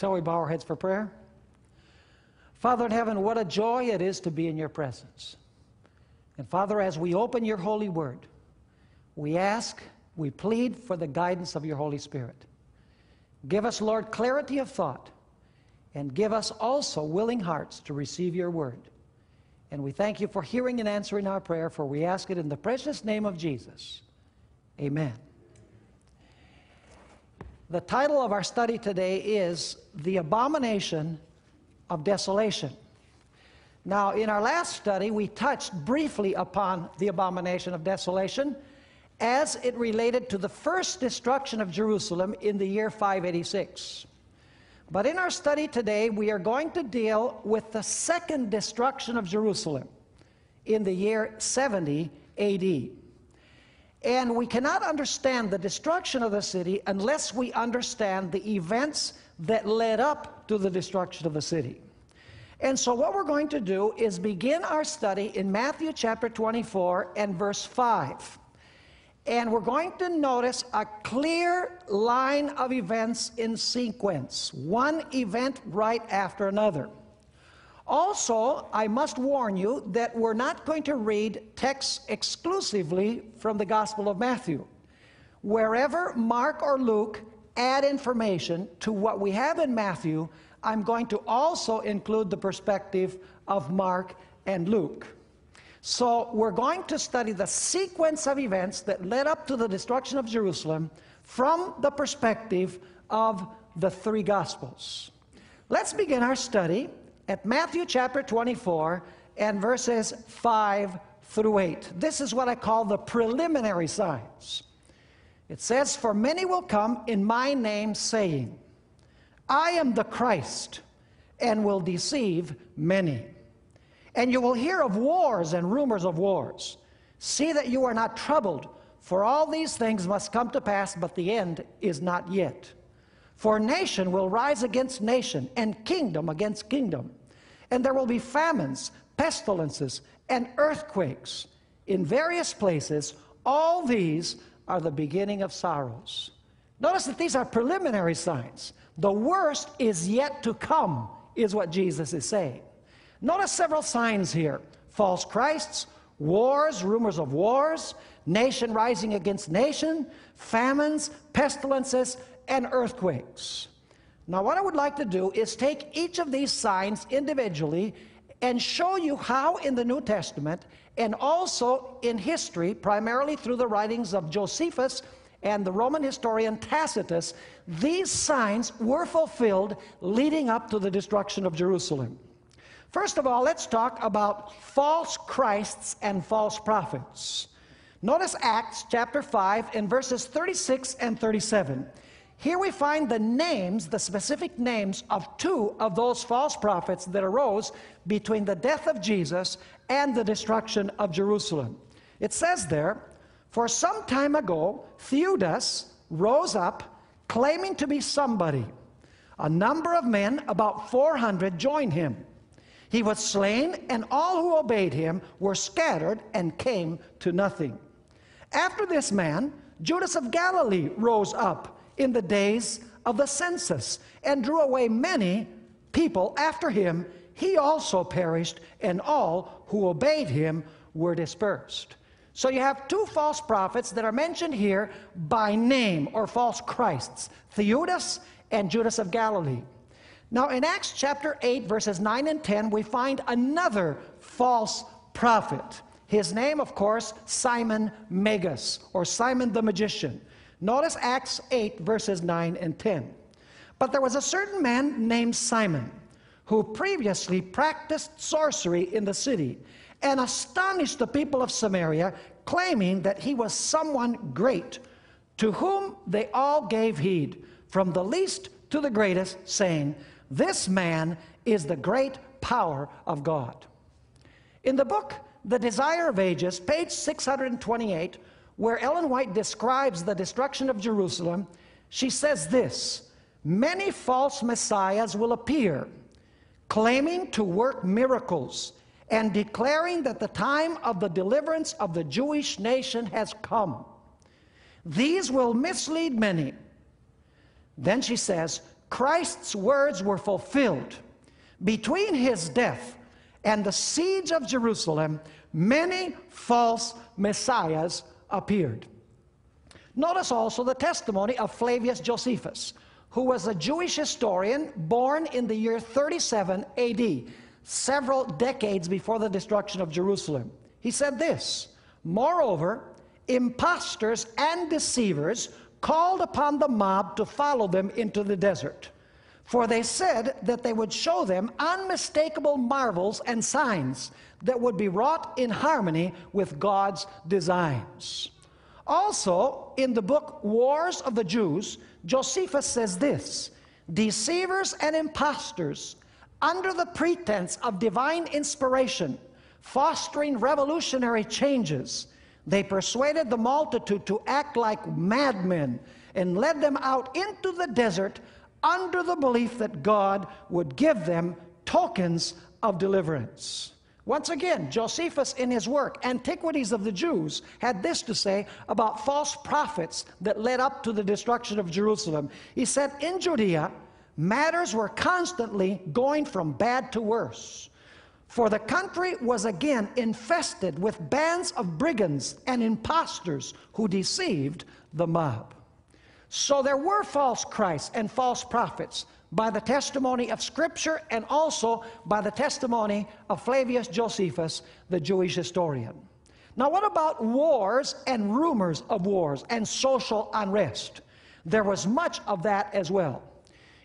Shall we bow our heads for prayer? Father in heaven, what a joy it is to be in your presence. And Father, as we open your holy word, we ask, we plead for the guidance of your Holy Spirit. Give us, Lord, clarity of thought, and give us also willing hearts to receive your word. And we thank you for hearing and answering our prayer, for we ask it in the precious name of Jesus. Amen. The title of our study today is The Abomination of Desolation. Now, in our last study, we touched briefly upon the abomination of desolation as it related to the first destruction of Jerusalem in the year 586. But in our study today, we are going to deal with the second destruction of Jerusalem in the year 70 AD. And we cannot understand the destruction of the city unless we understand the events that led up to the destruction of the city. And so, what we're going to do is begin our study in Matthew chapter 24 and verse 5. And we're going to notice a clear line of events in sequence, one event right after another. Also, I must warn you that we're not going to read texts exclusively from the Gospel of Matthew. Wherever Mark or Luke add information to what we have in Matthew, I'm going to also include the perspective of Mark and Luke. So we're going to study the sequence of events that led up to the destruction of Jerusalem from the perspective of the three Gospels. Let's begin our study at Matthew chapter 24 and verses 5 through 8. This is what I call the preliminary signs. It says, For many will come in my name, saying, I am the Christ, and will deceive many. And you will hear of wars and rumors of wars. See that you are not troubled, for all these things must come to pass, but the end is not yet. For nation will rise against nation, and kingdom against kingdom and there will be famines, pestilences, and earthquakes in various places. All these are the beginning of sorrows. Notice that these are preliminary signs. The worst is yet to come, is what Jesus is saying. Notice several signs here false Christs, wars, rumors of wars, nation rising against nation, famines, pestilences, and earthquakes. Now, what I would like to do is take each of these signs individually and show you how in the New Testament and also in history, primarily through the writings of Josephus and the Roman historian Tacitus, these signs were fulfilled leading up to the destruction of Jerusalem. First of all, let's talk about false Christs and false prophets. Notice Acts chapter 5 and verses 36 and 37. Here we find the names, the specific names of two of those false prophets that arose between the death of Jesus and the destruction of Jerusalem. It says there, For some time ago, Theudas rose up claiming to be somebody. A number of men, about 400, joined him. He was slain, and all who obeyed him were scattered and came to nothing. After this man, Judas of Galilee rose up in the days of the census and drew away many people after him. He also perished, and all who obeyed him were dispersed. So you have two false prophets that are mentioned here by name, or false Christs Theudas and Judas of Galilee. Now, in Acts chapter 8, verses 9 and 10, we find another false prophet. His name, of course, Simon Magus, or Simon the magician. Notice Acts 8, verses 9 and 10. But there was a certain man named Simon who previously practiced sorcery in the city and astonished the people of Samaria, claiming that he was someone great, to whom they all gave heed, from the least to the greatest, saying, This man is the great power of God. In the book, The Desire of Ages, page 628, where Ellen White describes the destruction of Jerusalem, she says this Many false messiahs will appear, claiming to work miracles and declaring that the time of the deliverance of the Jewish nation has come. These will mislead many. Then she says, Christ's words were fulfilled. Between his death and the siege of Jerusalem, many false messiahs appeared. Notice also the testimony of Flavius Josephus, who was a Jewish historian born in the year 37 AD, several decades before the destruction of Jerusalem. He said this Moreover, impostors and deceivers called upon the mob to follow them into the desert. For they said that they would show them unmistakable marvels and signs that would be wrought in harmony with God's designs. Also, in the book Wars of the Jews, Josephus says this Deceivers and impostors, under the pretense of divine inspiration, fostering revolutionary changes, they persuaded the multitude to act like madmen and led them out into the desert under the belief that God would give them tokens of deliverance. Once again, Josephus, in his work, Antiquities of the Jews, had this to say about false prophets that led up to the destruction of Jerusalem. He said, In Judea, matters were constantly going from bad to worse. For the country was again infested with bands of brigands and impostors who deceived the mob. So there were false Christs and false prophets by the testimony of Scripture and also by the testimony of Flavius Josephus, the Jewish historian. Now, what about wars and rumors of wars and social unrest? There was much of that as well.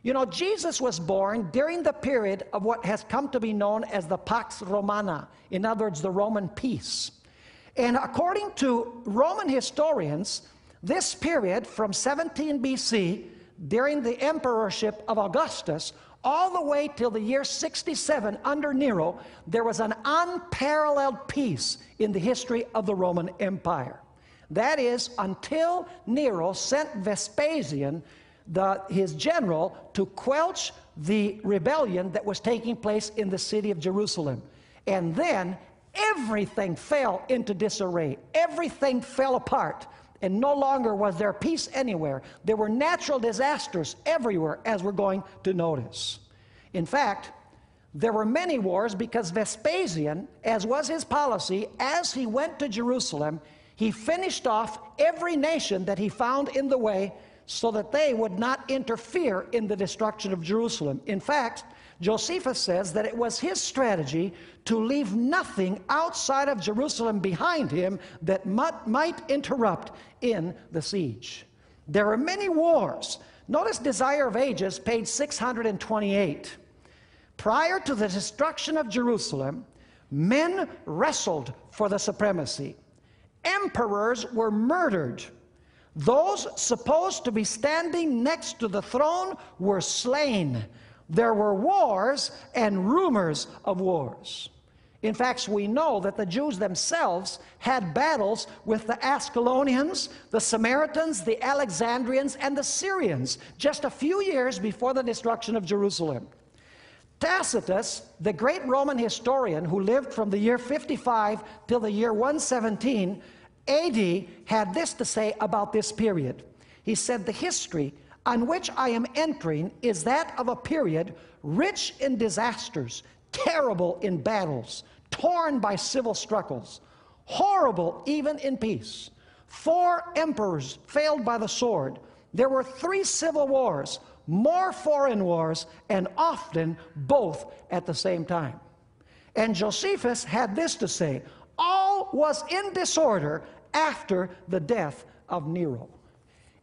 You know, Jesus was born during the period of what has come to be known as the Pax Romana, in other words, the Roman peace. And according to Roman historians, this period from 17 BC, during the emperorship of Augustus, all the way till the year 67 under Nero, there was an unparalleled peace in the history of the Roman Empire. That is, until Nero sent Vespasian the, his general to quelch the rebellion that was taking place in the city of Jerusalem. And then everything fell into disarray, everything fell apart. And no longer was there peace anywhere. There were natural disasters everywhere, as we're going to notice. In fact, there were many wars because Vespasian, as was his policy, as he went to Jerusalem, he finished off every nation that he found in the way so that they would not interfere in the destruction of Jerusalem. In fact, Josephus says that it was his strategy to leave nothing outside of Jerusalem behind him that might interrupt in the siege. There are many wars. Notice Desire of Ages, page 628. Prior to the destruction of Jerusalem, men wrestled for the supremacy. Emperors were murdered those supposed to be standing next to the throne were slain. There were wars and rumors of wars. In fact, we know that the Jews themselves had battles with the Ascalonians, the Samaritans, the Alexandrians, and the Syrians just a few years before the destruction of Jerusalem. Tacitus, the great Roman historian who lived from the year 55 till the year 117, AD had this to say about this period. He said, The history on which I am entering is that of a period rich in disasters, terrible in battles, torn by civil struggles, horrible even in peace. Four emperors failed by the sword. There were three civil wars, more foreign wars, and often both at the same time. And Josephus had this to say all was in disorder after the death of Nero.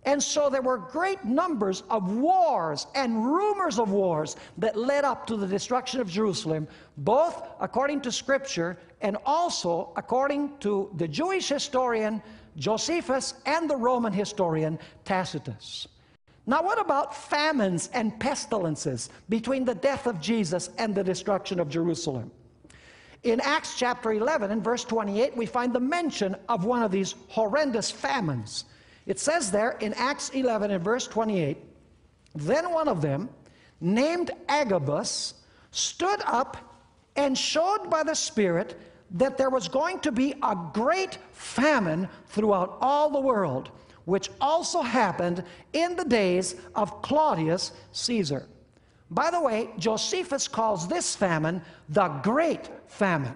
And so there were great numbers of wars and rumors of wars that led up to the destruction of Jerusalem, both according to Scripture and also according to the Jewish historian Josephus and the Roman historian Tacitus. Now, what about famines and pestilences between the death of Jesus and the destruction of Jerusalem? In Acts chapter 11 and verse 28, we find the mention of one of these horrendous famines. It says there in Acts 11 and verse 28, Then one of them, named Agabus, stood up and showed by the Spirit that there was going to be a great famine throughout all the world, which also happened in the days of Claudius Caesar. By the way, Josephus calls this famine the Great Famine.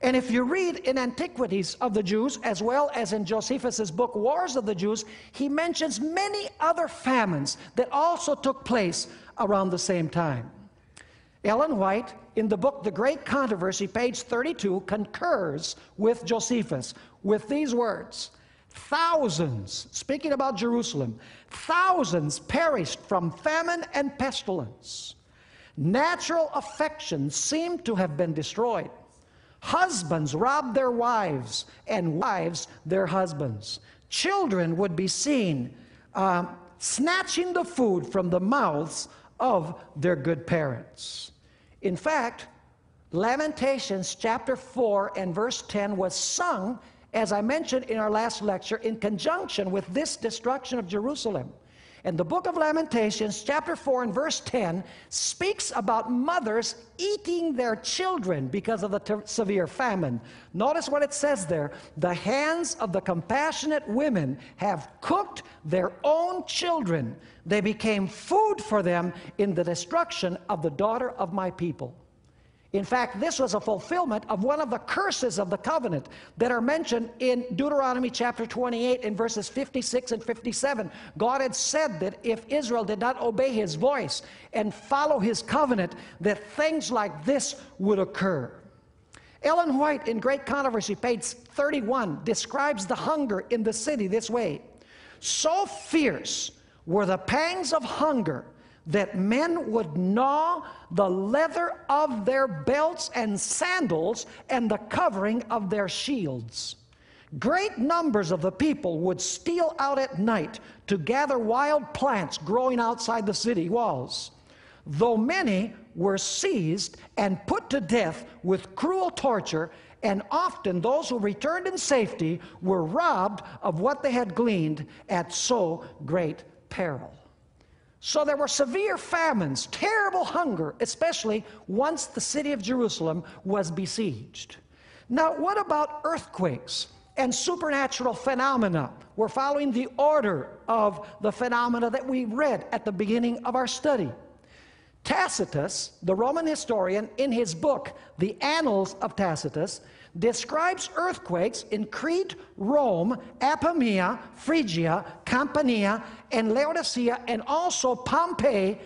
And if you read in Antiquities of the Jews, as well as in Josephus's book Wars of the Jews, he mentions many other famines that also took place around the same time. Ellen White, in the book The Great Controversy, page 32, concurs with Josephus with these words Thousands, speaking about Jerusalem, thousands perished from famine and pestilence. Natural affections seem to have been destroyed. Husbands robbed their wives, and wives their husbands. Children would be seen uh, snatching the food from the mouths of their good parents. In fact, Lamentations chapter 4 and verse 10 was sung, as I mentioned in our last lecture, in conjunction with this destruction of Jerusalem. And the book of Lamentations, chapter 4 and verse 10, speaks about mothers eating their children because of the severe famine. Notice what it says there the hands of the compassionate women have cooked their own children, they became food for them in the destruction of the daughter of my people. In fact, this was a fulfillment of one of the curses of the covenant that are mentioned in Deuteronomy chapter 28 in verses 56 and 57. God had said that if Israel did not obey his voice and follow his covenant, that things like this would occur. Ellen White in Great Controversy, page 31, describes the hunger in the city this way So fierce were the pangs of hunger that men would gnaw the leather of their belts and sandals and the covering of their shields. Great numbers of the people would steal out at night to gather wild plants growing outside the city walls. Though many were seized and put to death with cruel torture, and often those who returned in safety were robbed of what they had gleaned at so great peril. So there were severe famines, terrible hunger, especially once the city of Jerusalem was besieged. Now, what about earthquakes and supernatural phenomena? We're following the order of the phenomena that we read at the beginning of our study. Tacitus, the Roman historian, in his book, The Annals of Tacitus, describes earthquakes in Crete, Rome, Apamea, Phrygia, Campania, and Laodicea, and also Pompeii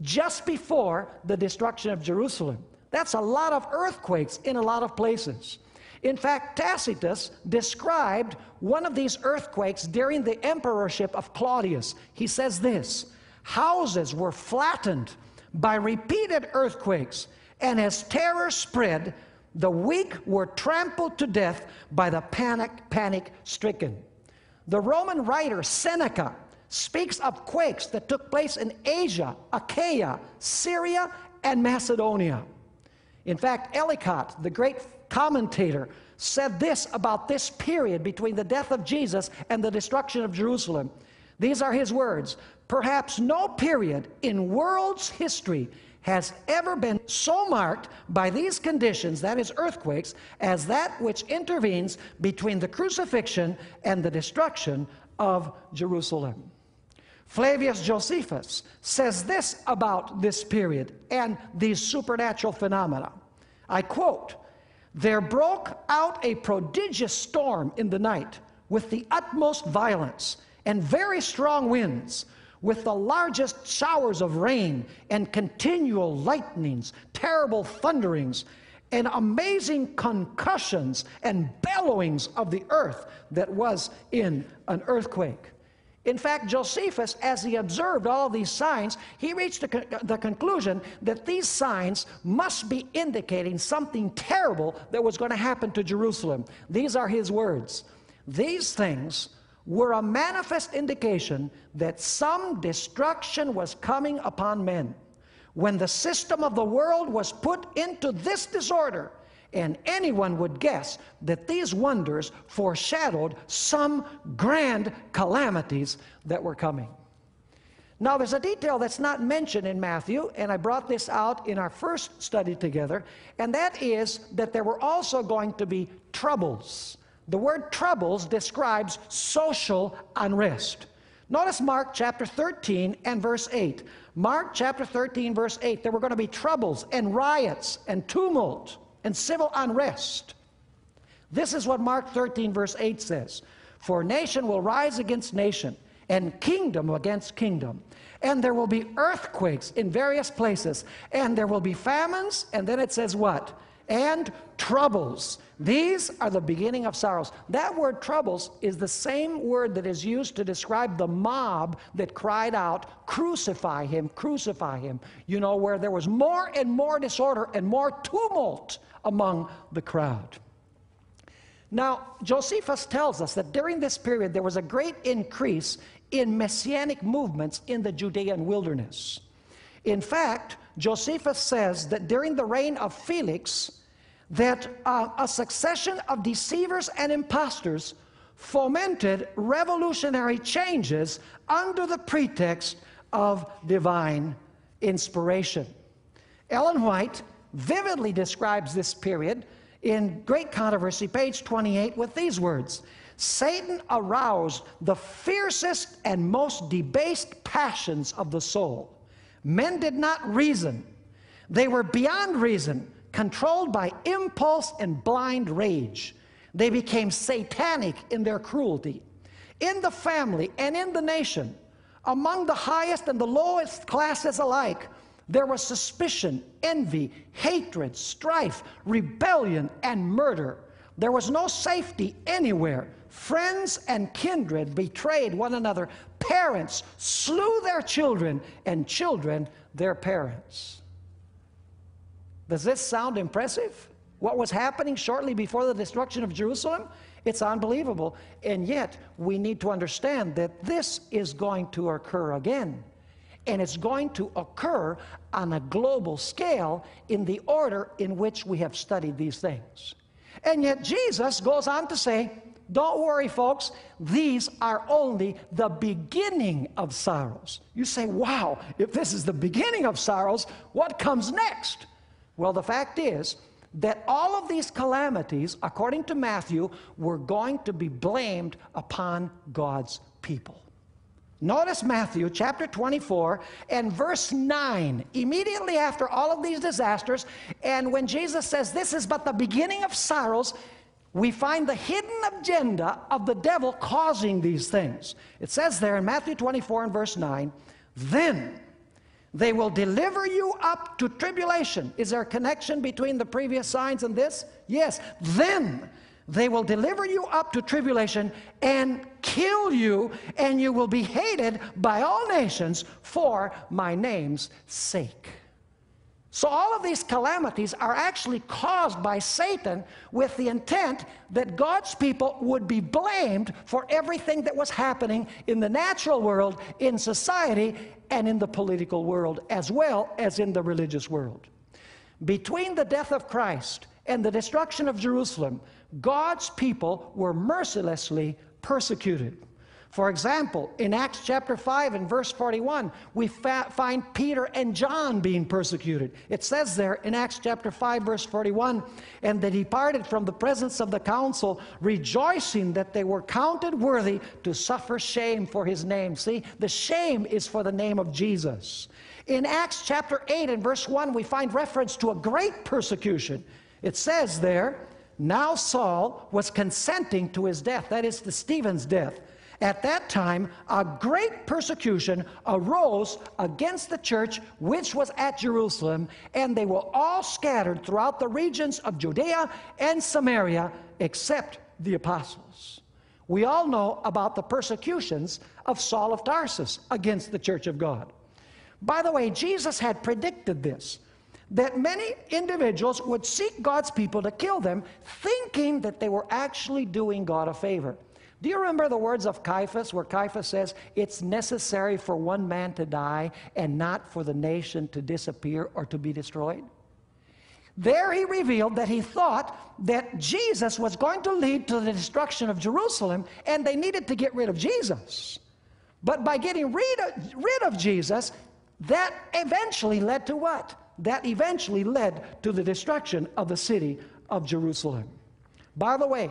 just before the destruction of Jerusalem. That's a lot of earthquakes in a lot of places. In fact, Tacitus described one of these earthquakes during the emperorship of Claudius. He says this Houses were flattened by repeated earthquakes, and as terror spread, the weak were trampled to death by the panic, panic stricken. The Roman writer Seneca speaks of quakes that took place in Asia, Achaia, Syria, and Macedonia. In fact, Ellicott, the great commentator, said this about this period between the death of Jesus and the destruction of Jerusalem. These are his words Perhaps no period in world's history has ever been so marked by these conditions, that is, earthquakes, as that which intervenes between the crucifixion and the destruction of Jerusalem. Flavius Josephus says this about this period and these supernatural phenomena. I quote, There broke out a prodigious storm in the night with the utmost violence and very strong winds with the largest showers of rain and continual lightnings, terrible thunderings, and amazing concussions and bellowings of the earth that was in an earthquake. In fact, Josephus, as he observed all these signs, he reached the, con- the conclusion that these signs must be indicating something terrible that was going to happen to Jerusalem. These are his words. These things were a manifest indication that some destruction was coming upon men. When the system of the world was put into this disorder, and anyone would guess that these wonders foreshadowed some grand calamities that were coming. Now, there's a detail that's not mentioned in Matthew, and I brought this out in our first study together, and that is that there were also going to be troubles The word troubles describes social unrest. Notice Mark chapter 13 and verse 8. Mark chapter 13, verse 8. There were going to be troubles and riots and tumult and civil unrest. This is what Mark 13, verse 8 says For nation will rise against nation, and kingdom against kingdom. And there will be earthquakes in various places, and there will be famines, and then it says what? And troubles. These are the beginning of sorrows. That word troubles is the same word that is used to describe the mob that cried out, Crucify him, crucify him. You know, where there was more and more disorder and more tumult among the crowd. Now, Josephus tells us that during this period there was a great increase in messianic movements in the Judean wilderness. In fact, Josephus says that during the reign of Felix, that uh, a succession of deceivers and impostors fomented revolutionary changes under the pretext of divine inspiration. Ellen White vividly describes this period in Great Controversy, page 28, with these words Satan aroused the fiercest and most debased passions of the soul. Men did not reason, they were beyond reason controlled by impulse and blind rage. They became satanic in their cruelty. In the family and in the nation, among the highest and the lowest classes alike, there was suspicion, envy, hatred, strife, rebellion, and murder. There was no safety anywhere. Friends and kindred betrayed one another. Parents slew their children, and children their parents. Does this sound impressive? What was happening shortly before the destruction of Jerusalem? It's unbelievable. And yet, we need to understand that this is going to occur again. And it's going to occur on a global scale in the order in which we have studied these things. And yet, Jesus goes on to say, don't worry, folks, these are only the beginning of sorrows. You say, wow, if this is the beginning of sorrows, what comes next? Well, the fact is that all of these calamities, according to Matthew, were going to be blamed upon God's people. Notice Matthew chapter 24 and verse 9, immediately after all of these disasters, and when Jesus says this is but the beginning of sorrows, we find the hidden agenda of the devil causing these things. It says there in Matthew 24 and verse 9, then they will deliver you up to tribulation. Is there a connection between the previous signs and this? Yes. Then they will deliver you up to tribulation and kill you, and you will be hated by all nations for my name's sake. So, all of these calamities are actually caused by Satan with the intent that God's people would be blamed for everything that was happening in the natural world, in society, and in the political world, as well as in the religious world. Between the death of Christ and the destruction of Jerusalem, God's people were mercilessly persecuted. For example, in Acts chapter 5 and verse 41, we find Peter and John being persecuted. It says there in Acts chapter 5, verse 41, and they departed from the presence of the council, rejoicing that they were counted worthy to suffer shame for his name. See, the shame is for the name of Jesus. In Acts chapter 8 and verse 1, we find reference to a great persecution. It says there, now Saul was consenting to his death, that is, to Stephen's death. At that time, a great persecution arose against the church which was at Jerusalem, and they were all scattered throughout the regions of Judea and Samaria, except the apostles. We all know about the persecutions of Saul of Tarsus against the church of God. By the way, Jesus had predicted this that many individuals would seek God's people to kill them, thinking that they were actually doing God a favor. Do you remember the words of Caiaphas, where Caiaphas says, It's necessary for one man to die and not for the nation to disappear or to be destroyed? There he revealed that he thought that Jesus was going to lead to the destruction of Jerusalem and they needed to get rid of Jesus. But by getting rid of, rid of Jesus, that eventually led to what? That eventually led to the destruction of the city of Jerusalem. By the way,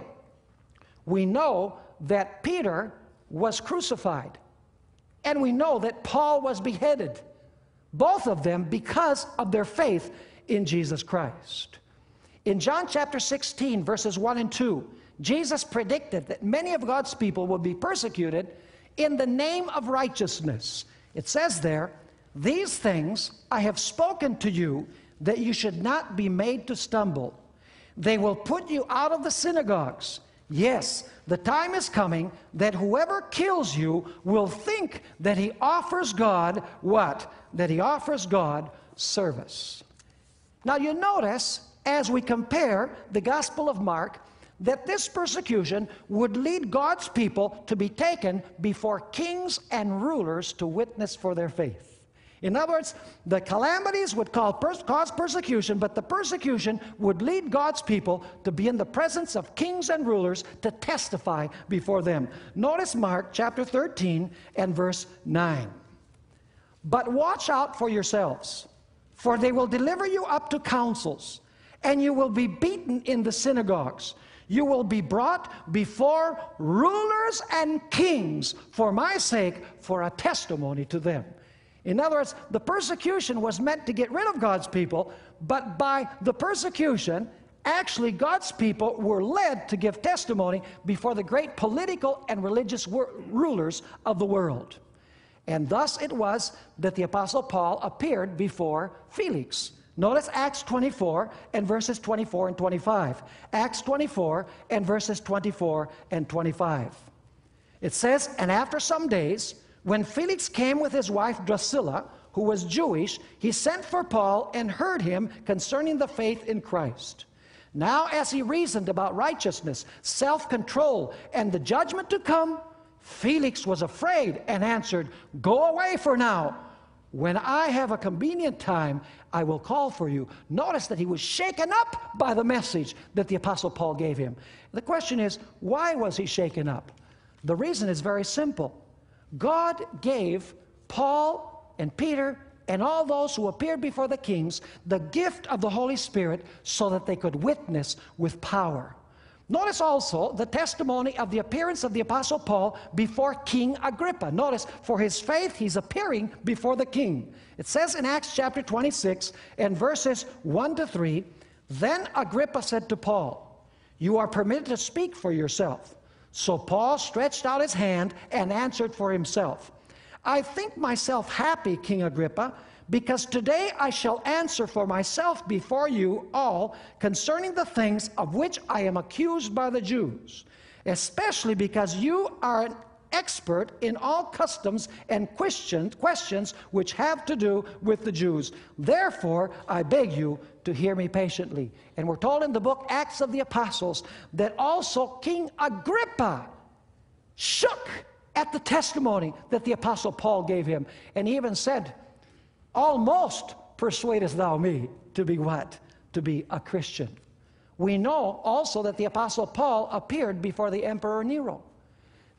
we know that Peter was crucified. And we know that Paul was beheaded. Both of them because of their faith in Jesus Christ. In John chapter 16, verses 1 and 2, Jesus predicted that many of God's people would be persecuted in the name of righteousness. It says there, These things I have spoken to you that you should not be made to stumble. They will put you out of the synagogues. Yes, the time is coming that whoever kills you will think that he offers God what? That he offers God service. Now you notice as we compare the Gospel of Mark that this persecution would lead God's people to be taken before kings and rulers to witness for their faith. In other words, the calamities would cause persecution, but the persecution would lead God's people to be in the presence of kings and rulers to testify before them. Notice Mark chapter 13 and verse 9. But watch out for yourselves, for they will deliver you up to councils, and you will be beaten in the synagogues. You will be brought before rulers and kings for my sake, for a testimony to them. In other words, the persecution was meant to get rid of God's people, but by the persecution, actually God's people were led to give testimony before the great political and religious rulers of the world. And thus it was that the Apostle Paul appeared before Felix. Notice Acts 24 and verses 24 and 25. Acts 24 and verses 24 and 25. It says, And after some days, when Felix came with his wife Drusilla, who was Jewish, he sent for Paul and heard him concerning the faith in Christ. Now, as he reasoned about righteousness, self control, and the judgment to come, Felix was afraid and answered, Go away for now. When I have a convenient time, I will call for you. Notice that he was shaken up by the message that the Apostle Paul gave him. The question is, why was he shaken up? The reason is very simple. God gave Paul and Peter and all those who appeared before the kings the gift of the Holy Spirit so that they could witness with power. Notice also the testimony of the appearance of the Apostle Paul before King Agrippa. Notice, for his faith, he's appearing before the king. It says in Acts chapter 26 and verses 1 to 3 Then Agrippa said to Paul, You are permitted to speak for yourself. So Paul stretched out his hand and answered for himself. I think myself happy, King Agrippa, because today I shall answer for myself before you all concerning the things of which I am accused by the Jews, especially because you are an expert in all customs and questions, questions which have to do with the Jews. Therefore, I beg you to hear me patiently. And we're told in the book Acts of the Apostles that also King Agrippa shook at the testimony that the Apostle Paul gave him. And he even said, Almost persuadest thou me to be what? To be a Christian. We know also that the Apostle Paul appeared before the Emperor Nero.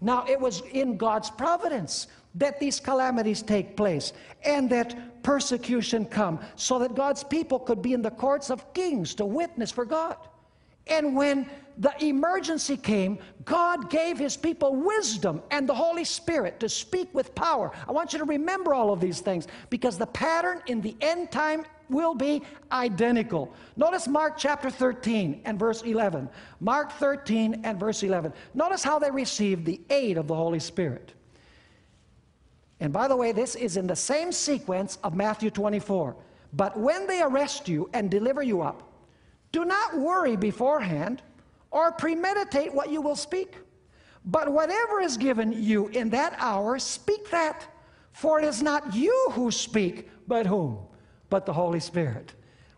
Now, it was in God's providence that these calamities take place and that persecution come so that God's people could be in the courts of kings to witness for God. And when the emergency came, God gave his people wisdom and the Holy Spirit to speak with power. I want you to remember all of these things because the pattern in the end time will be identical. Notice Mark chapter 13 and verse 11. Mark 13 and verse 11. Notice how they received the aid of the Holy Spirit. And by the way, this is in the same sequence of Matthew 24. But when they arrest you and deliver you up, do not worry beforehand or premeditate what you will speak. But whatever is given you in that hour, speak that. For it is not you who speak, but whom? But the Holy Spirit.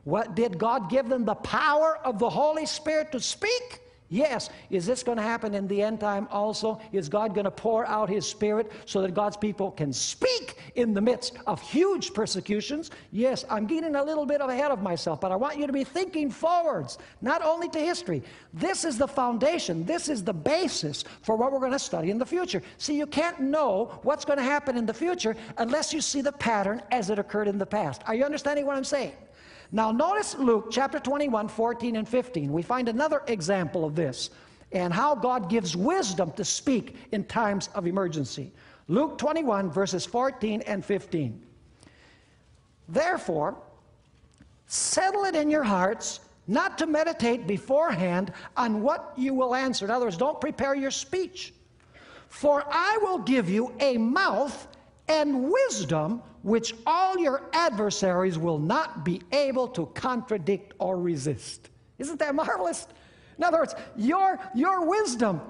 What did God give them the power of the Holy Spirit to speak? Yes. Is this going to happen in the end time also? Is God going to pour out His Spirit so that God's people can speak in the midst of huge persecutions? Yes. I'm getting a little bit ahead of myself, but I want you to be thinking forwards, not only to history. This is the foundation, this is the basis for what we're going to study in the future. See, you can't know what's going to happen in the future unless you see the pattern as it occurred in the past. Are you understanding what I'm saying? Now, notice Luke chapter 21, 14, and 15. We find another example of this. and how God gives wisdom to speak in times of emergency. Luke 21, verses 14 and 15. Therefore, settle it in your hearts not to meditate beforehand on what you will answer. In other words, don't prepare your speech. For I will give you a mouth and wisdom which all your adversaries will not be able to contradict or resist. Isn't that marvelous? In other words, your, your wisdom,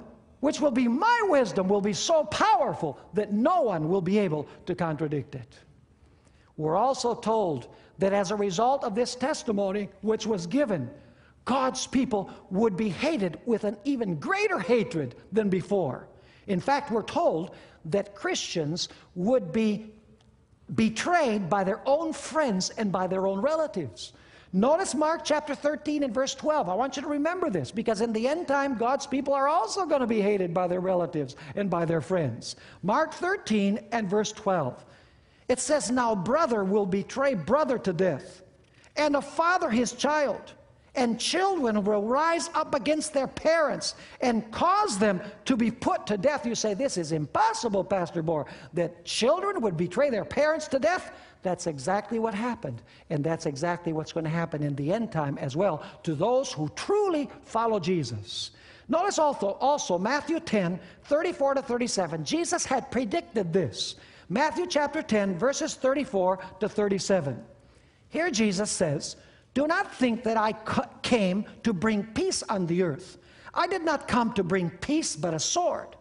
which will be my wisdom, will be so powerful that no one will be able to contradict it. We're also told that as a result of this testimony, which was given, God's people would be hated with an even greater hatred than before. In fact, we're told that Christians would be betrayed by their own friends and by their own relatives. Notice Mark chapter 13 and verse 12. I want you to remember this because in the end time, God's people are also going to be hated by their relatives and by their friends. Mark 13 and verse 12. It says, Now brother will betray brother to death, and a father his child and children will rise up against their parents and cause them to be put to death. You say, This is impossible, Pastor Bohr, that children would betray their parents to death. That's exactly what happened. And that's exactly what's going to happen in the end time as well to those who truly follow Jesus. Notice also, also Matthew 10, 34 to 37. Jesus had predicted this. Matthew chapter 10, verses 34 to 37. Here Jesus says, do not think that I came to bring peace on the earth. I did not come to bring peace, but a sword.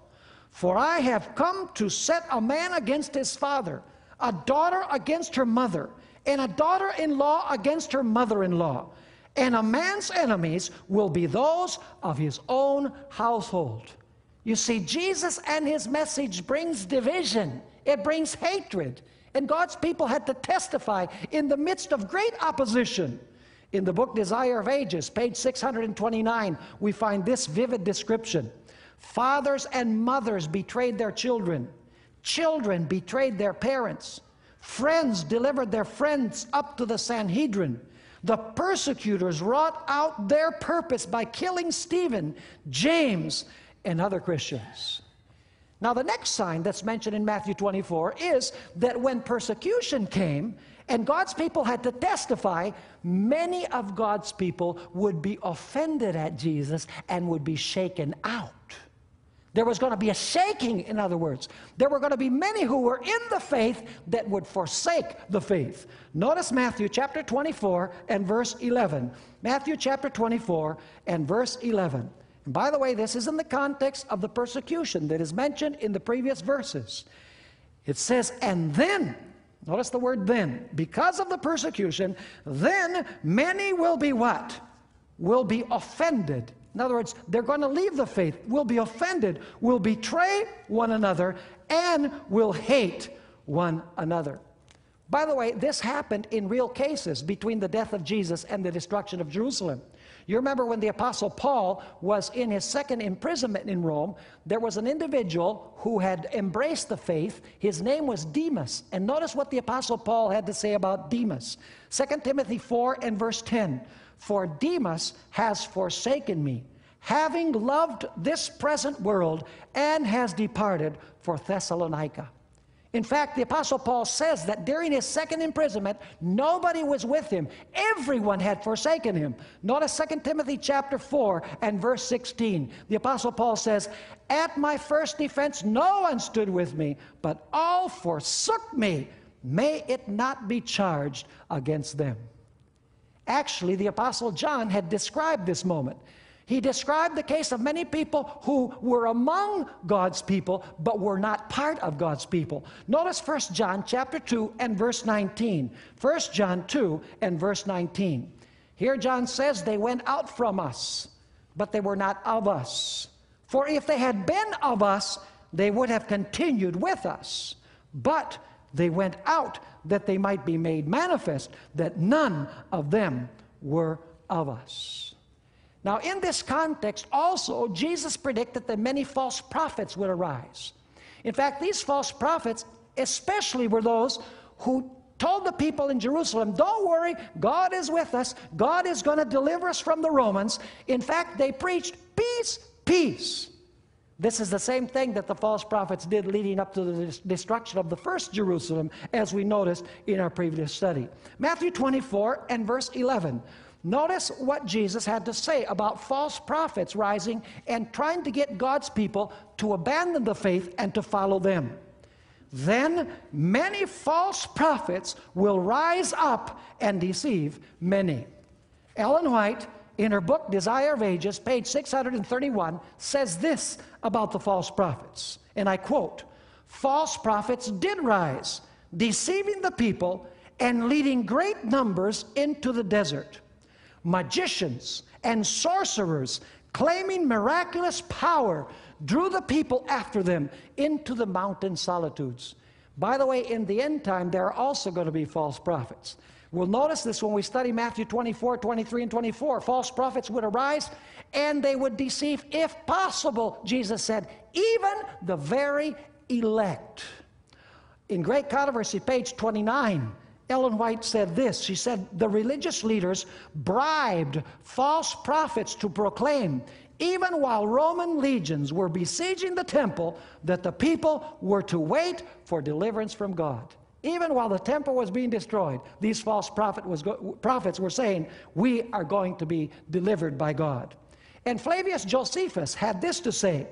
For I have come to set a man against his father, a daughter against her mother, and a daughter in law against her mother in law. And a man's enemies will be those of his own household. You see, Jesus and his message brings division, it brings hatred. And God's people had to testify in the midst of great opposition. In the book Desire of Ages, page 629, we find this vivid description. Fathers and mothers betrayed their children. Children betrayed their parents. Friends delivered their friends up to the Sanhedrin. The persecutors wrought out their purpose by killing Stephen, James, and other Christians. Now, the next sign that's mentioned in Matthew 24 is that when persecution came, and God's people had to testify. Many of God's people would be offended at Jesus and would be shaken out. There was going to be a shaking, in other words. There were going to be many who were in the faith that would forsake the faith. Notice Matthew chapter 24 and verse 11. Matthew chapter 24 and verse 11. And by the way, this is in the context of the persecution that is mentioned in the previous verses. It says, And then Notice the word then. Because of the persecution, then many will be what? Will be offended. In other words, they're going to leave the faith, will be offended, will betray one another, and will hate one another. By the way, this happened in real cases between the death of Jesus and the destruction of Jerusalem. You remember when the Apostle Paul was in his second imprisonment in Rome, there was an individual who had embraced the faith. His name was Demas. And notice what the Apostle Paul had to say about Demas. 2 Timothy 4 and verse 10 For Demas has forsaken me, having loved this present world, and has departed for Thessalonica. In fact, the Apostle Paul says that during his second imprisonment, nobody was with him. Everyone had forsaken him. Notice 2 Timothy chapter 4 and verse 16. The Apostle Paul says, At my first defense, no one stood with me, but all forsook me. May it not be charged against them. Actually, the Apostle John had described this moment. He described the case of many people who were among God's people but were not part of God's people. Notice 1 John chapter 2 and verse 19. 1 John 2 and verse 19. Here John says they went out from us, but they were not of us. For if they had been of us, they would have continued with us. But they went out that they might be made manifest that none of them were of us. Now, in this context, also, Jesus predicted that many false prophets would arise. In fact, these false prophets, especially, were those who told the people in Jerusalem, Don't worry, God is with us. God is going to deliver us from the Romans. In fact, they preached peace, peace. This is the same thing that the false prophets did leading up to the destruction of the first Jerusalem, as we noticed in our previous study. Matthew 24 and verse 11. Notice what Jesus had to say about false prophets rising and trying to get God's people to abandon the faith and to follow them. Then many false prophets will rise up and deceive many. Ellen White, in her book Desire of Ages, page 631, says this about the false prophets. And I quote False prophets did rise, deceiving the people and leading great numbers into the desert magicians, and sorcerers, claiming miraculous power, drew the people after them into the mountain solitudes. By the way, in the end time, there are also going to be false prophets. We'll notice this when we study Matthew 24, 23, and 24. False prophets would arise and they would deceive, if possible, Jesus said, even the very elect. In Great Controversy, page 29, Ellen White said this. She said, The religious leaders bribed false prophets to proclaim, even while Roman legions were besieging the temple, that the people were to wait for deliverance from God. Even while the temple was being destroyed, these false prophet was prophets were saying, We are going to be delivered by God. And Flavius Josephus had this to say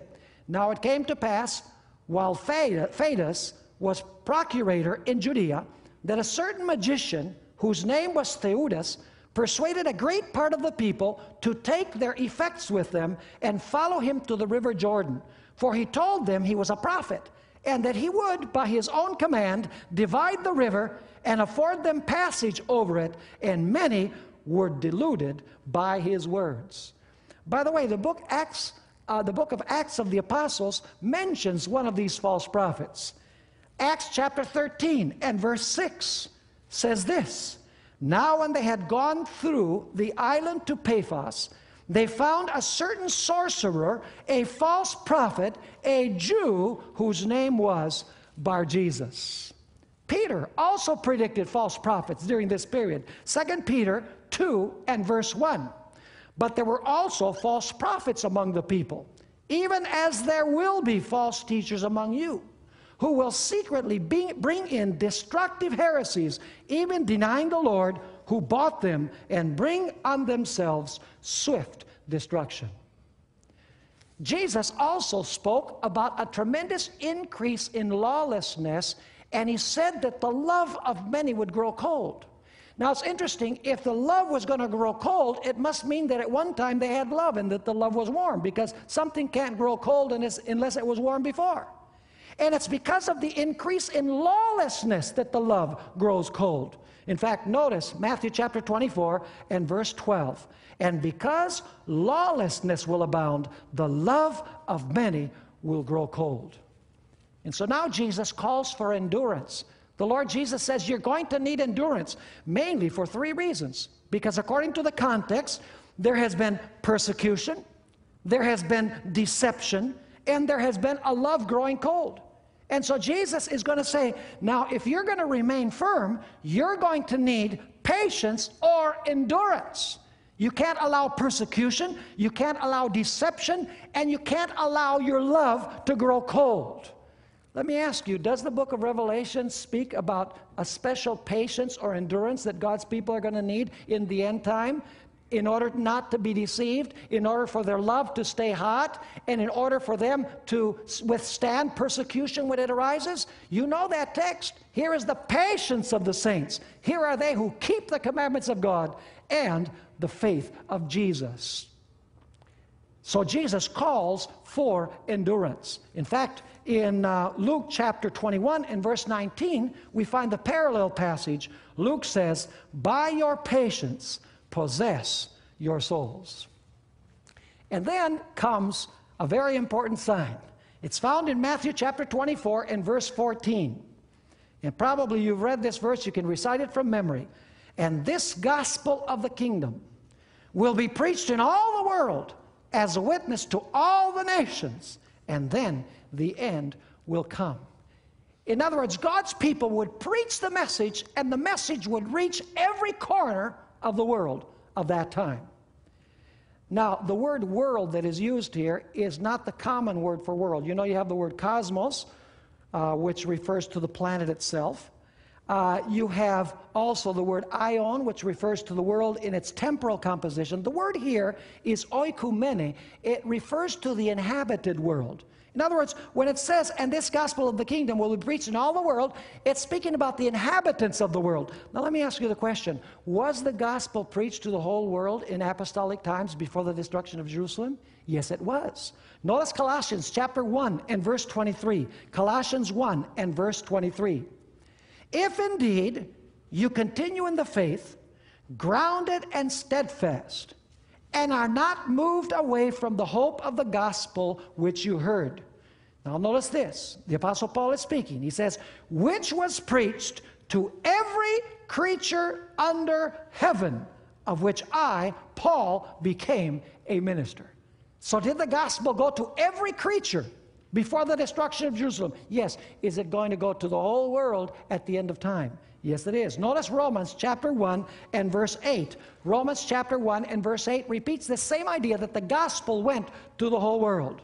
Now it came to pass, while Fadus was procurator in Judea, that a certain magician, whose name was Theudas, persuaded a great part of the people to take their effects with them and follow him to the river Jordan. For he told them he was a prophet, and that he would, by his own command, divide the river and afford them passage over it, and many were deluded by his words. By the way, the book Acts, uh, the book of Acts of the Apostles mentions one of these false prophets. Acts chapter 13 and verse 6 says this Now, when they had gone through the island to Paphos, they found a certain sorcerer, a false prophet, a Jew whose name was Bar Jesus. Peter also predicted false prophets during this period. 2 Peter 2 and verse 1. But there were also false prophets among the people, even as there will be false teachers among you who will secretly bring in destructive heresies, even denying the Lord who bought them, and bring on themselves swift destruction. Jesus also spoke about a tremendous increase in lawlessness, and he said that the love of many would grow cold. Now it's interesting, if the love was going to grow cold, it must mean that at one time they had love and that the love was warm, because something can't grow cold unless it was warm before. And it's because of the increase in lawlessness that the love grows cold. In fact, notice Matthew chapter 24 and verse 12. And because lawlessness will abound, the love of many will grow cold. And so now Jesus calls for endurance. The Lord Jesus says you're going to need endurance, mainly for three reasons. Because according to the context, there has been persecution, there has been deception, and there has been a love growing cold. And so Jesus is going to say, now, if you're going to remain firm, you're going to need patience or endurance. You can't allow persecution, you can't allow deception, and you can't allow your love to grow cold. Let me ask you, does the book of Revelation speak about a special patience or endurance that God's people are going to need in the end time? In order not to be deceived, in order for their love to stay hot, and in order for them to withstand persecution when it arises? You know that text. Here is the patience of the saints. Here are they who keep the commandments of God and the faith of Jesus. So Jesus calls for endurance. In fact, in uh, Luke chapter 21 and verse 19, we find the parallel passage. Luke says, By your patience, possess your souls. And then comes a very important sign. It's found in Matthew chapter 24 and verse 14. And probably you've read this verse, you can recite it from memory. And this gospel of the kingdom will be preached in all the world as a witness to all the nations, and then the end will come. In other words, God's people would preach the message, and the message would reach every corner of the world of that time. Now, the word world that is used here is not the common word for world. You know, you have the word cosmos, uh, which refers to the planet itself. Uh, you have also the word aion, which refers to the world in its temporal composition. The word here is oikumene. It refers to the inhabited world. In other words, when it says, and this gospel of the kingdom will be preached in all the world, it's speaking about the inhabitants of the world. Now, let me ask you the question Was the gospel preached to the whole world in apostolic times before the destruction of Jerusalem? Yes, it was. Notice Colossians chapter 1 and verse 23. Colossians 1 and verse 23. If indeed you continue in the faith, grounded and steadfast, and are not moved away from the hope of the gospel which you heard now, notice this. The Apostle Paul is speaking. He says, which was preached to every creature under heaven, of which I, Paul, became a minister. So, did the gospel go to every creature before the destruction of Jerusalem? Yes. Is it going to go to the whole world at the end of time? Yes, it is. Notice Romans chapter 1 and verse 8. Romans chapter 1 and verse 8 repeats the same idea that the gospel went to the whole world.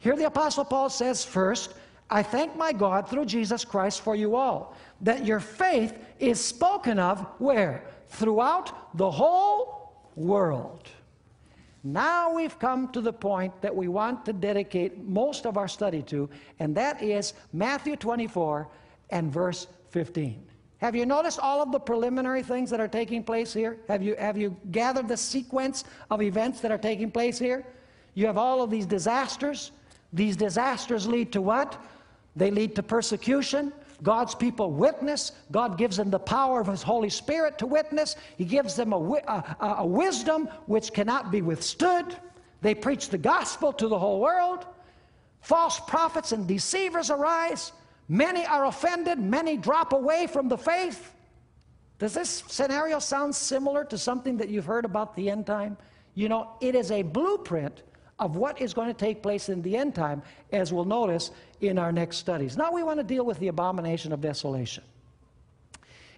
Here the Apostle Paul says first, I thank my God through Jesus Christ for you all, that your faith is spoken of where? Throughout the whole world. Now we've come to the point that we want to dedicate most of our study to, and that is Matthew 24 and verse 15. Have you noticed all of the preliminary things that are taking place here? Have you, have you gathered the sequence of events that are taking place here? You have all of these disasters, these disasters lead to what? They lead to persecution. God's people witness. God gives them the power of His Holy Spirit to witness. He gives them a, a, a wisdom which cannot be withstood. They preach the gospel to the whole world. False prophets and deceivers arise. Many are offended. Many drop away from the faith. Does this scenario sound similar to something that you've heard about the end time? You know, it is a blueprint of what is going to take place in the end time, as we'll notice in our next studies. Now we want to deal with the abomination of desolation.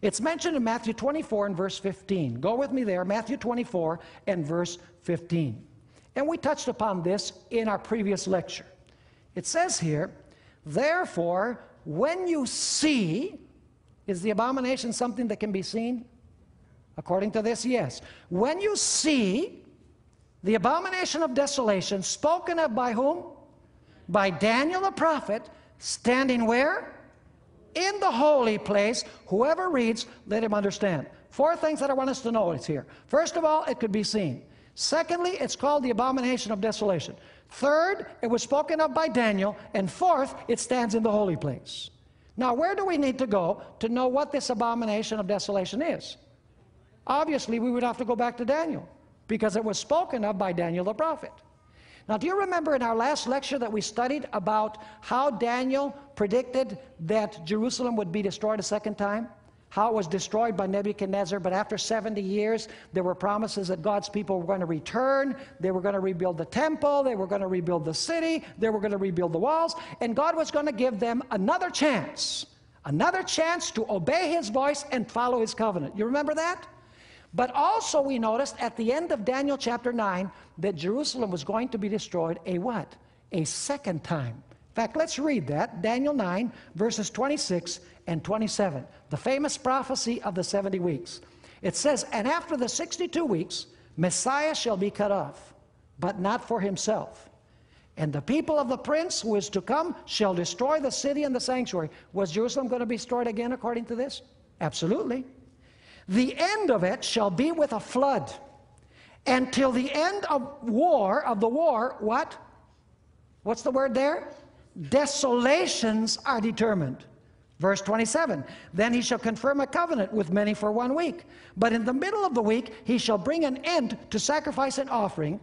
It's mentioned in Matthew 24 and verse 15. Go with me there, Matthew 24 and verse 15. And we touched upon this in our previous lecture. It says here, Therefore, when you see, is the abomination something that can be seen? According to this, yes. When you see the abomination of desolation, spoken of by whom? By Daniel the prophet, standing where? In the holy place. Whoever reads, let him understand. Four things that I want us to notice here. First of all, it could be seen. Secondly, it's called the abomination of desolation. Third, it was spoken of by Daniel. And fourth, it stands in the holy place. Now, where do we need to go to know what this abomination of desolation is? Obviously, we would have to go back to Daniel because it was spoken of by Daniel the prophet. Now, do you remember in our last lecture that we studied about how Daniel predicted that Jerusalem would be destroyed a second time? How it was destroyed by Nebuchadnezzar, but after 70 years, there were promises that God's people were going to return. They were going to rebuild the temple. They were going to rebuild the city. They were going to rebuild the walls. And God was going to give them another chance, another chance to obey his voice and follow his covenant. You remember that? But also we noticed at the end of Daniel chapter 9 that Jerusalem was going to be destroyed a what? A second time. In fact, let's read that. Daniel 9, verses 26 and 27. The famous prophecy of the 70 weeks. It says, And after the 62 weeks, Messiah shall be cut off, but not for himself. And the people of the prince who is to come shall destroy the city and the sanctuary. Was Jerusalem going to be destroyed again according to this? Absolutely. The end of it shall be with a flood. And till the end of war, of the war, what? What's the word there? Desolations are determined. Verse 27 Then he shall confirm a covenant with many for one week. But in the middle of the week, he shall bring an end to sacrifice and offering.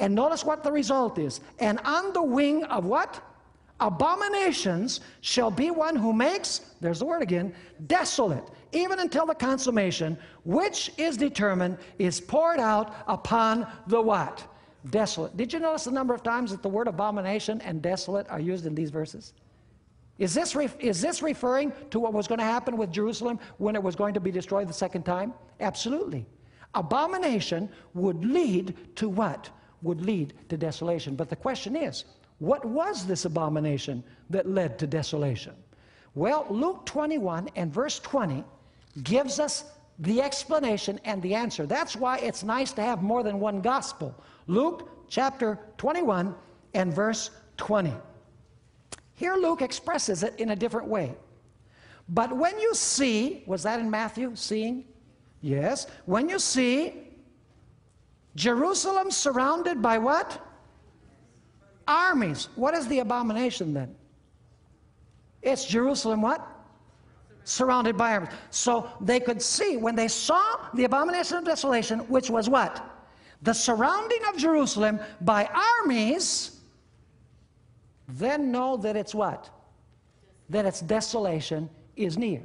And notice what the result is. And on the wing of what? Abominations shall be one who makes, there's the word again, desolate even until the consummation, which is determined, is poured out upon the what? Desolate. Did you notice the number of times that the word abomination and desolate are used in these verses? Is this, is this referring to what was going to happen with Jerusalem when it was going to be destroyed the second time? Absolutely. Abomination would lead to what? Would lead to desolation. But the question is, what was this abomination that led to desolation? Well, Luke 21 and verse 20 gives us the explanation and the answer. That's why it's nice to have more than one gospel. Luke chapter 21 and verse 20. Here Luke expresses it in a different way. But when you see, was that in Matthew, seeing? Yes. When you see Jerusalem surrounded by what? Armies. What is the abomination then? It's Jerusalem what? Surrounded by armies. So they could see, when they saw the abomination of desolation, which was what? The surrounding of Jerusalem by armies, then know that it's what? That its desolation is near.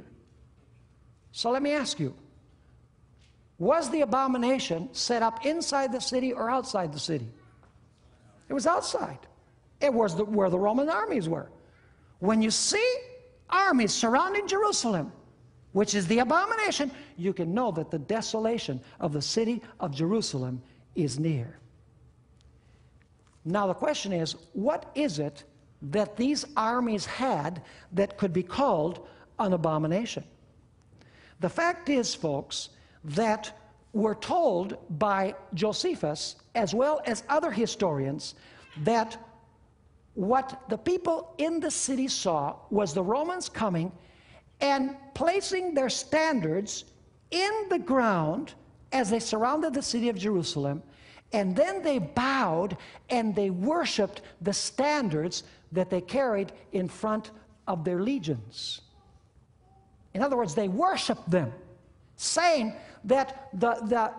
So let me ask you was the abomination set up inside the city or outside the city? It was outside. It was the, where the Roman armies were. When you see armies surrounding Jerusalem, which is the abomination, you can know that the desolation of the city of Jerusalem is near. Now, the question is what is it that these armies had that could be called an abomination? The fact is, folks, that we're told by Josephus, as well as other historians, that what the people in the city saw was the Romans coming and placing their standards in the ground as they surrounded the city of Jerusalem. And then they bowed and they worshiped the standards that they carried in front of their legions. In other words, they worshiped them, saying that the, the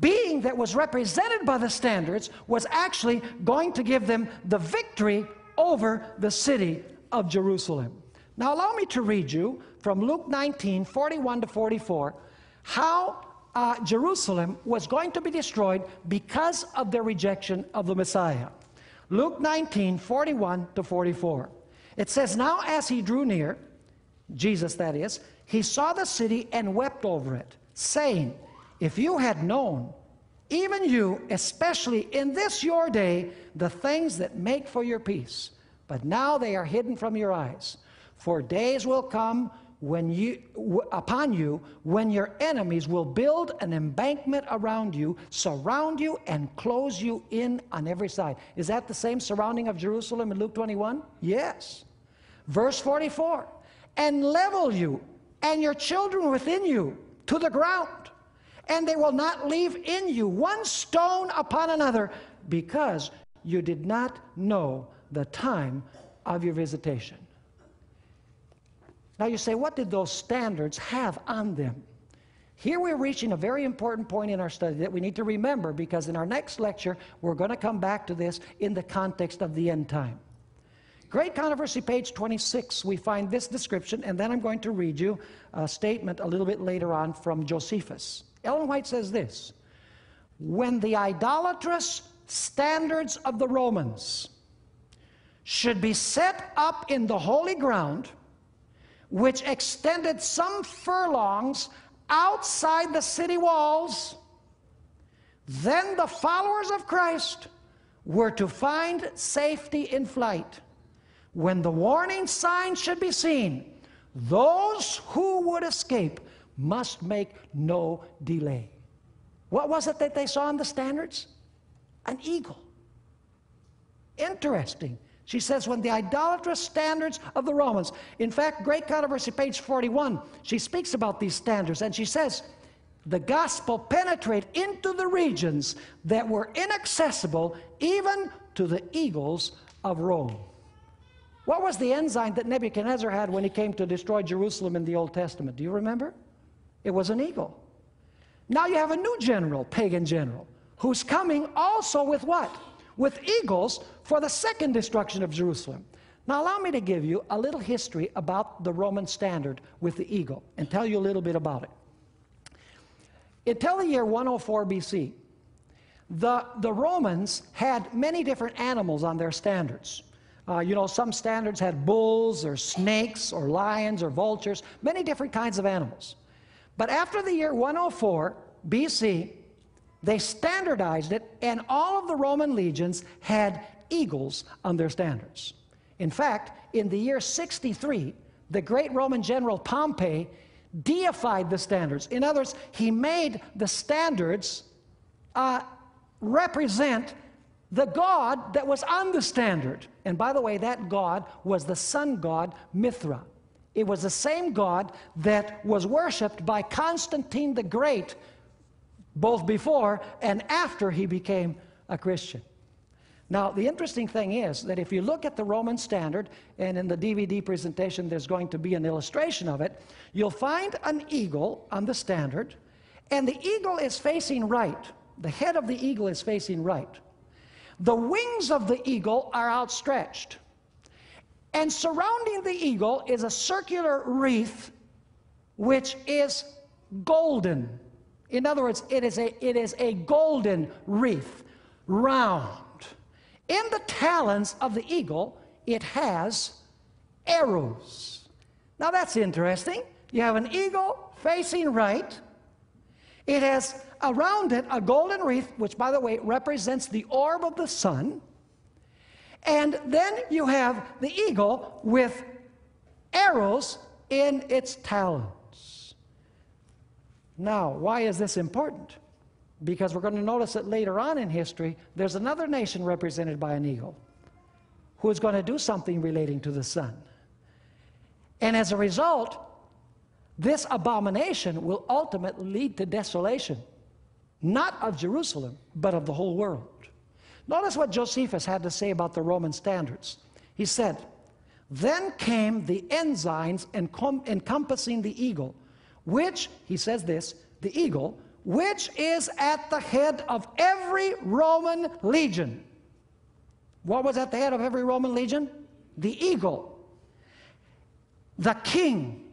being that was represented by the standards was actually going to give them the victory over the city of Jerusalem. Now, allow me to read you from Luke 19 41 to 44 how uh, Jerusalem was going to be destroyed because of their rejection of the Messiah. Luke 19 41 to 44. It says, Now as he drew near, Jesus that is, he saw the city and wept over it, saying, if you had known, even you, especially in this your day, the things that make for your peace, but now they are hidden from your eyes. For days will come when you, upon you when your enemies will build an embankment around you, surround you, and close you in on every side. Is that the same surrounding of Jerusalem in Luke 21? Yes. Verse 44 and level you and your children within you to the ground and they will not leave in you one stone upon another because you did not know the time of your visitation. Now you say, what did those standards have on them? Here we're reaching a very important point in our study that we need to remember because in our next lecture we're going to come back to this in the context of the end time. Great Controversy, page 26, we find this description, and then I'm going to read you a statement a little bit later on from Josephus. Ellen White says this When the idolatrous standards of the Romans should be set up in the holy ground, which extended some furlongs outside the city walls, then the followers of Christ were to find safety in flight. When the warning sign should be seen, those who would escape must make no delay. What was it that they saw in the standards? An eagle. Interesting. She says, when the idolatrous standards of the Romans, in fact, Great Controversy, page 41, she speaks about these standards and she says, the gospel penetrate into the regions that were inaccessible even to the eagles of Rome. What was the ensign that Nebuchadnezzar had when he came to destroy Jerusalem in the Old Testament? Do you remember? It was an eagle. Now you have a new general, pagan general, who's coming also with what? With eagles for the second destruction of Jerusalem. Now allow me to give you a little history about the Roman standard with the eagle and tell you a little bit about it. Until the year 104 BC, the, the Romans had many different animals on their standards. Uh, you know, some standards had bulls or snakes or lions or vultures, many different kinds of animals. But after the year 104, BC, they standardized it, and all of the Roman legions had eagles on their standards. In fact, in the year 63, the great Roman general Pompey deified the standards. In other words, he made the standards uh, represent the God that was on the standard. And by the way, that God was the sun god Mithra. It was the same God that was worshiped by Constantine the Great, both before and after he became a Christian. Now, the interesting thing is that if you look at the Roman standard, and in the DVD presentation there's going to be an illustration of it, you'll find an eagle on the standard, and the eagle is facing right. The head of the eagle is facing right. The wings of the eagle are outstretched. And surrounding the eagle is a circular wreath which is golden. In other words, it is a, it is a golden wreath, round. In the talons of the eagle, it has arrows. Now that's interesting. You have an eagle facing right. It has around it a golden wreath, which, by the way, represents the orb of the sun. And then you have the eagle with arrows in its talons. Now, why is this important? Because we're going to notice that later on in history, there's another nation represented by an eagle who is going to do something relating to the sun. And as a result, this abomination will ultimately lead to desolation, not of Jerusalem, but of the whole world. Notice what Josephus had to say about the Roman standards. He said, Then came the ensigns encompassing the eagle, which, he says this, the eagle, which is at the head of every Roman legion. What was at the head of every Roman legion? The eagle, the king,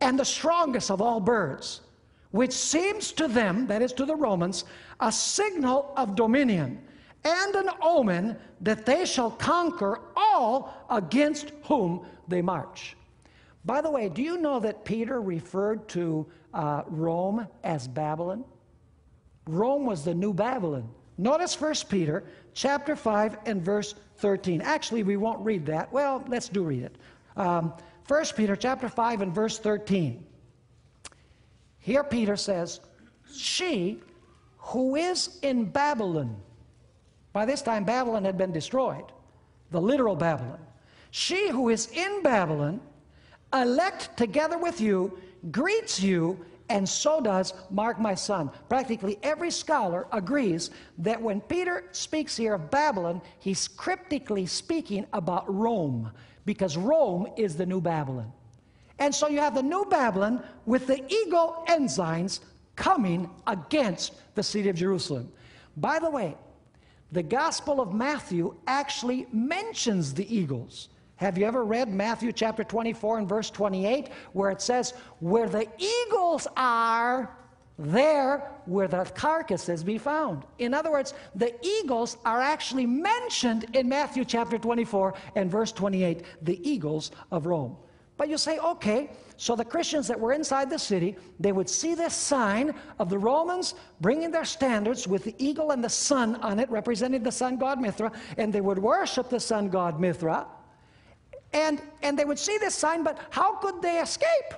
and the strongest of all birds, which seems to them, that is to the Romans, a signal of dominion and an omen that they shall conquer all against whom they march. By the way, do you know that Peter referred to uh, Rome as Babylon? Rome was the new Babylon. Notice 1 Peter chapter 5 and verse 13. Actually, we won't read that. Well, let's do read it. Um, 1 Peter chapter 5 and verse 13. Here Peter says, She who is in Babylon, by this time Babylon had been destroyed, the literal Babylon. She who is in Babylon, elect together with you, greets you, and so does Mark my son. Practically every scholar agrees that when Peter speaks here of Babylon, he's cryptically speaking about Rome because Rome is the new Babylon. And so you have the new Babylon with the eagle ensigns coming against the city of Jerusalem. By the way, the Gospel of Matthew actually mentions the eagles. Have you ever read Matthew chapter 24 and verse 28 where it says, Where the eagles are, there where the carcasses be found. In other words, the eagles are actually mentioned in Matthew chapter 24 and verse 28, the eagles of Rome. But you say, okay, so the Christians that were inside the city, they would see this sign of the Romans bringing their standards with the eagle and the sun on it, representing the sun god Mithra, and they would worship the sun god Mithra. And, and they would see this sign, but how could they escape?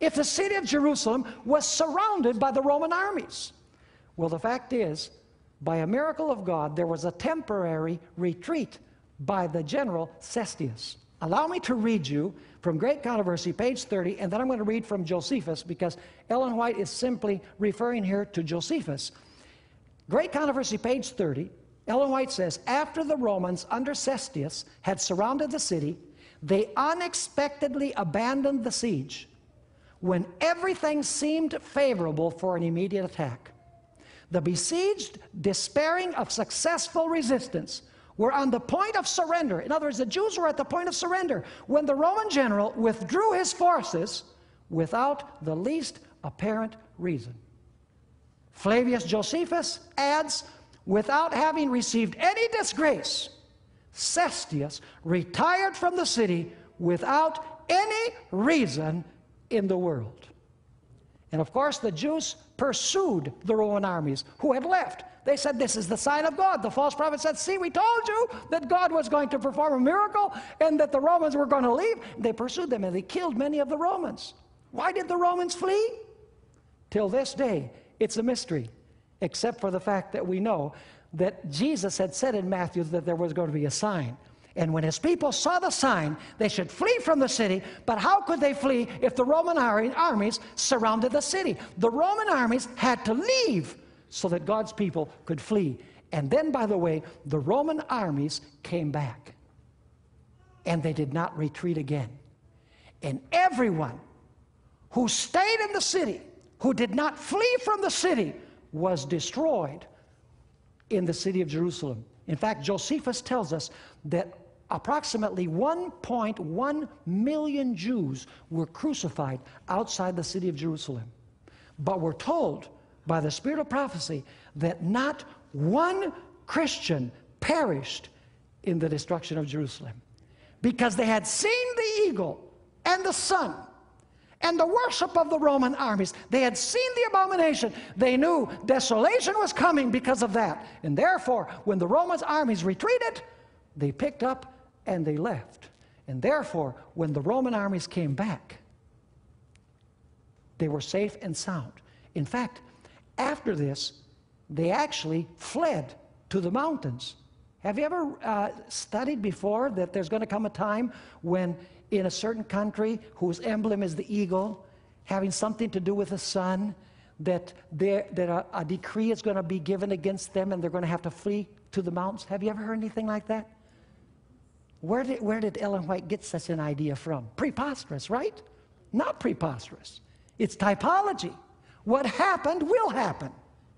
if the city of Jerusalem was surrounded by the Roman armies? Well, the fact is, by a miracle of God, there was a temporary retreat by the general Cestius. Allow me to read you from Great Controversy, page 30, and then I'm going to read from Josephus because Ellen White is simply referring here to Josephus. Great Controversy, page 30, Ellen White says, After the Romans under Cestius had surrounded the city, they unexpectedly abandoned the siege when everything seemed favorable for an immediate attack. The besieged, despairing of successful resistance, were on the point of surrender. In other words, the Jews were at the point of surrender when the Roman general withdrew his forces without the least apparent reason. Flavius Josephus adds, without having received any disgrace, Cestius retired from the city without any reason in the world. And of course, the Jews pursued the Roman armies who had left. They said, This is the sign of God. The false prophet said, See, we told you that God was going to perform a miracle and that the Romans were going to leave. They pursued them and they killed many of the Romans. Why did the Romans flee? Till this day, it's a mystery, except for the fact that we know that Jesus had said in Matthew that there was going to be a sign. And when his people saw the sign, they should flee from the city. But how could they flee if the Roman armies surrounded the city? The Roman armies had to leave so that God's people could flee. And then, by the way, the Roman armies came back. And they did not retreat again. And everyone who stayed in the city, who did not flee from the city, was destroyed in the city of Jerusalem. In fact, Josephus tells us that approximately 1.1 million Jews were crucified outside the city of Jerusalem. But we're told by the spirit of prophecy that not one Christian perished in the destruction of Jerusalem because they had seen the eagle and the sun and the worship of the Roman armies. They had seen the abomination. They knew desolation was coming because of that. And therefore, when the Roman armies retreated, they picked up and they left. And therefore, when the Roman armies came back, they were safe and sound. In fact, after this, they actually fled to the mountains. Have you ever uh, studied before that there's going to come a time when in a certain country whose emblem is the eagle, having something to do with the sun, that, there, that a, a decree is going to be given against them and they're going to have to flee to the mountains. Have you ever heard anything like that? Where did, where did Ellen White get such an idea from? Preposterous, right? Not preposterous. It's typology. What happened will happen.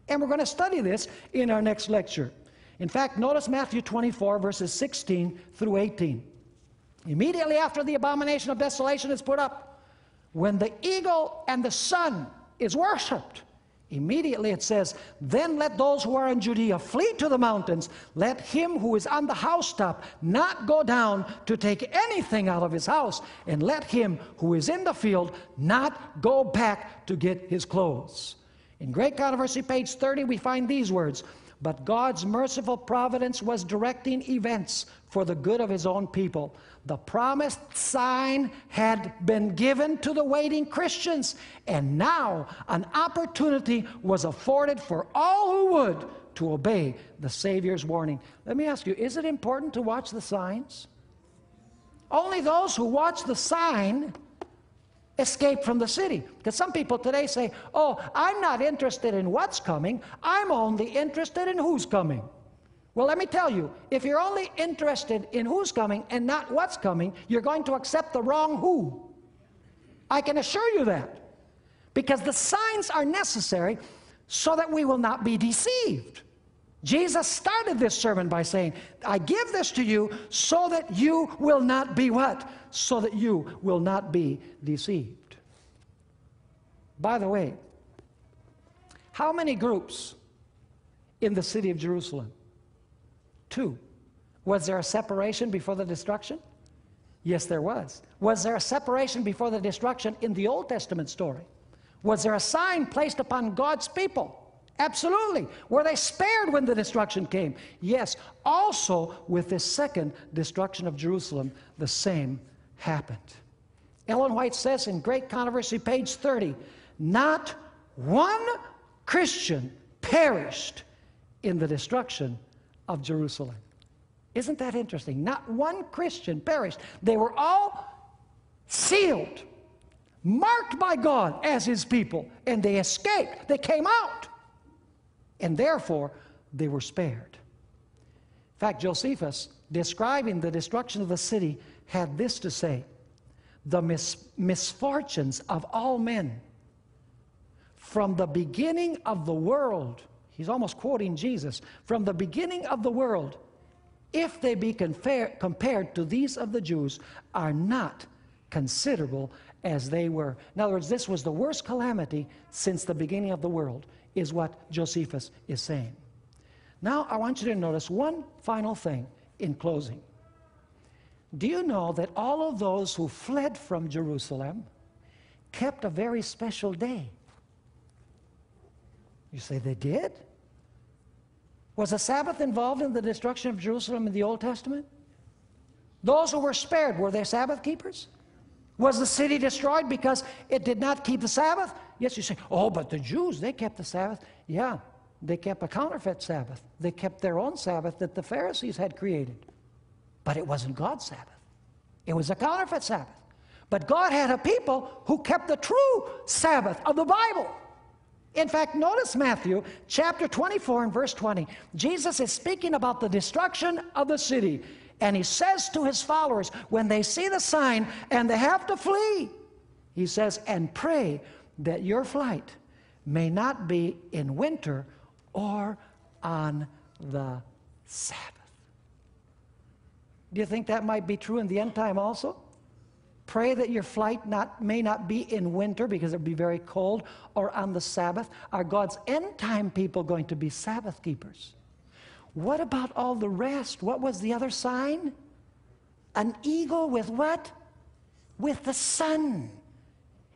And we're going to study this in our next lecture. In fact, notice Matthew 24, verses 16 through 18. Immediately after the abomination of desolation is put up, when the eagle and the sun is worshiped, immediately it says, Then let those who are in Judea flee to the mountains. Let him who is on the housetop not go down to take anything out of his house, and let him who is in the field not go back to get his clothes. In Great Controversy, page 30, we find these words But God's merciful providence was directing events for the good of his own people. The promised sign had been given to the waiting Christians, and now an opportunity was afforded for all who would to obey the Savior's warning. Let me ask you is it important to watch the signs? Only those who watch the sign escape from the city. Because some people today say, Oh, I'm not interested in what's coming, I'm only interested in who's coming. Well, let me tell you, if you're only interested in who's coming and not what's coming, you're going to accept the wrong who. I can assure you that. Because the signs are necessary so that we will not be deceived. Jesus started this sermon by saying, I give this to you so that you will not be what? So that you will not be deceived. By the way, how many groups in the city of Jerusalem? Two. Was there a separation before the destruction? Yes, there was. Was there a separation before the destruction in the Old Testament story? Was there a sign placed upon God's people? Absolutely. Were they spared when the destruction came? Yes. Also, with this second destruction of Jerusalem, the same happened. Ellen White says in Great Controversy, page 30, not one Christian perished in the destruction of Jerusalem. Isn't that interesting? Not one Christian perished. They were all sealed, marked by God as his people, and they escaped. They came out. And therefore, they were spared. In fact, Josephus, describing the destruction of the city, had this to say The mis- misfortunes of all men from the beginning of the world He's almost quoting Jesus. From the beginning of the world, if they be compare, compared to these of the Jews, are not considerable as they were. In other words, this was the worst calamity since the beginning of the world, is what Josephus is saying. Now, I want you to notice one final thing in closing. Do you know that all of those who fled from Jerusalem kept a very special day? You say they did? Was the Sabbath involved in the destruction of Jerusalem in the Old Testament? Those who were spared, were they Sabbath keepers? Was the city destroyed because it did not keep the Sabbath? Yes, you say, oh, but the Jews, they kept the Sabbath. Yeah, they kept a counterfeit Sabbath. They kept their own Sabbath that the Pharisees had created. But it wasn't God's Sabbath, it was a counterfeit Sabbath. But God had a people who kept the true Sabbath of the Bible. In fact, notice Matthew chapter 24 and verse 20. Jesus is speaking about the destruction of the city. And he says to his followers, when they see the sign and they have to flee, he says, and pray that your flight may not be in winter or on the Sabbath. Do you think that might be true in the end time also? Pray that your flight not, may not be in winter because it would be very cold or on the Sabbath. Are God's end time people going to be Sabbath keepers? What about all the rest? What was the other sign? An eagle with what? With the sun.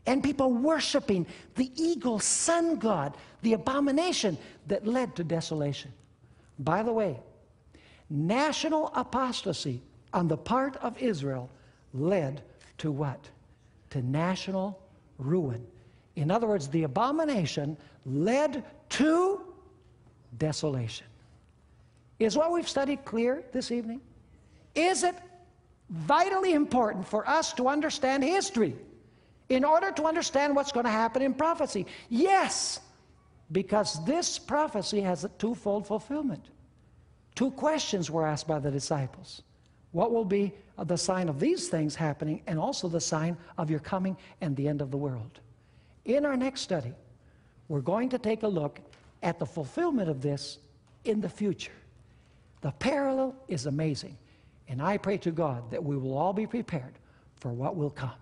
And people worshiping the eagle sun god, the abomination that led to desolation. By the way, national apostasy on the part of Israel led to what? To national ruin. In other words, the abomination led to desolation. Is what we've studied clear this evening? Is it vitally important for us to understand history in order to understand what's going to happen in prophecy? Yes, because this prophecy has a twofold fulfillment. Two questions were asked by the disciples What will be the sign of these things happening, and also the sign of your coming and the end of the world? In our next study, we're going to take a look at the fulfillment of this in the future. The parallel is amazing. And I pray to God that we will all be prepared for what will come.